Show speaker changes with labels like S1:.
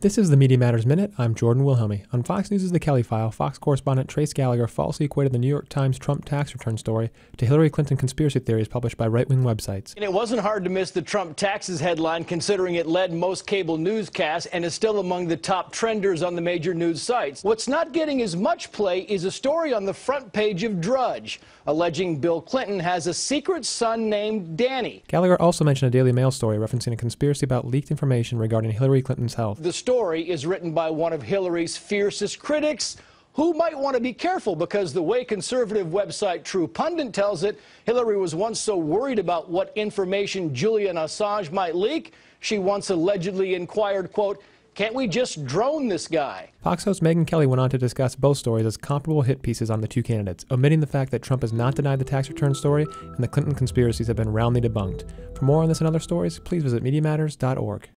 S1: This is the Media Matters Minute. I'm Jordan Wilhelmi. On Fox News' The Kelly File, Fox correspondent Trace Gallagher falsely equated the New York Times Trump tax return story to Hillary Clinton conspiracy theories published by right wing websites.
S2: And it wasn't hard to miss the Trump taxes headline, considering it led most cable newscasts and is still among the top trenders on the major news sites. What's not getting as much play is a story on the front page of Drudge, alleging Bill Clinton has a secret son named Danny.
S1: Gallagher also mentioned a Daily Mail story referencing a conspiracy about leaked information regarding Hillary Clinton's health.
S2: The story is written by one of Hillary's fiercest critics who might want to be careful because the way conservative website True Pundit tells it, Hillary was once so worried about what information Julian Assange might leak, she once allegedly inquired, quote, can't we just drone this guy?
S1: Fox host Megyn Kelly went on to discuss both stories as comparable hit pieces on the two candidates, omitting the fact that Trump has not denied the tax return story and the Clinton conspiracies have been roundly debunked. For more on this and other stories, please visit MediaMatters.org.